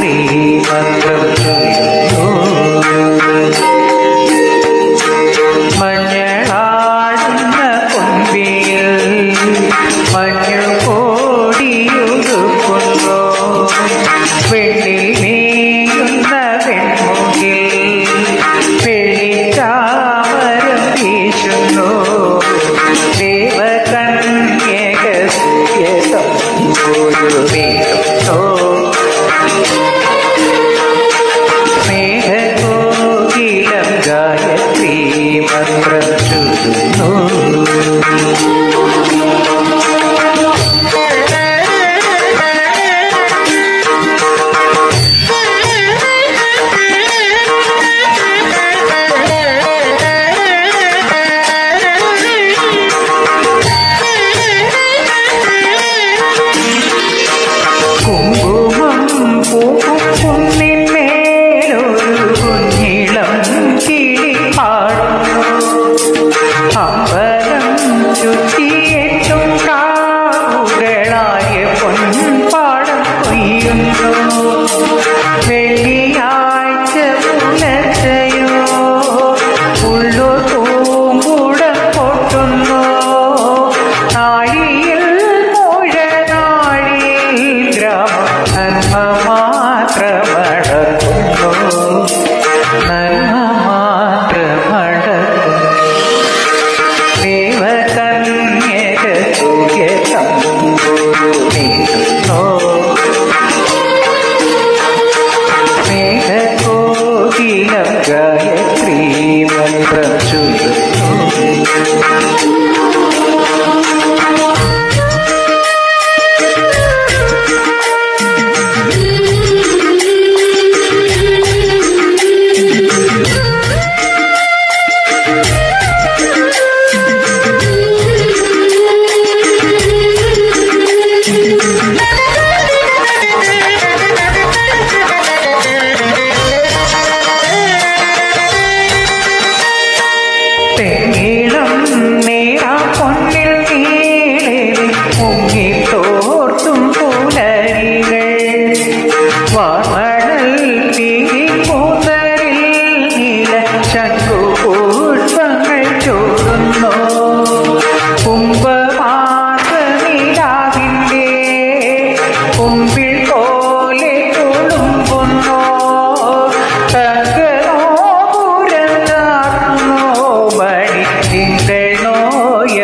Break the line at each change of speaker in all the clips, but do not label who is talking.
ശ്രീമന്ത്രം ചൊല്ലുന്നു മഞ്ഞളാടുന്ന കൊമ്പിയിൽ മഞ്ഞൾ കോടിയൊടുക്കുന്നു വെള്ളിൽ നീയുന്ന വെൺമുകിൽ വെള്ളിച്ചാമരം വീശുന്നു ദേവകന്യക ഒരു വേദം trời ơi Yeah.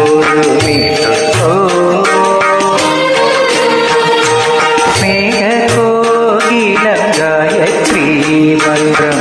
கூர்மிட்டு மேக கோகில காயத்ரி மந்திரம்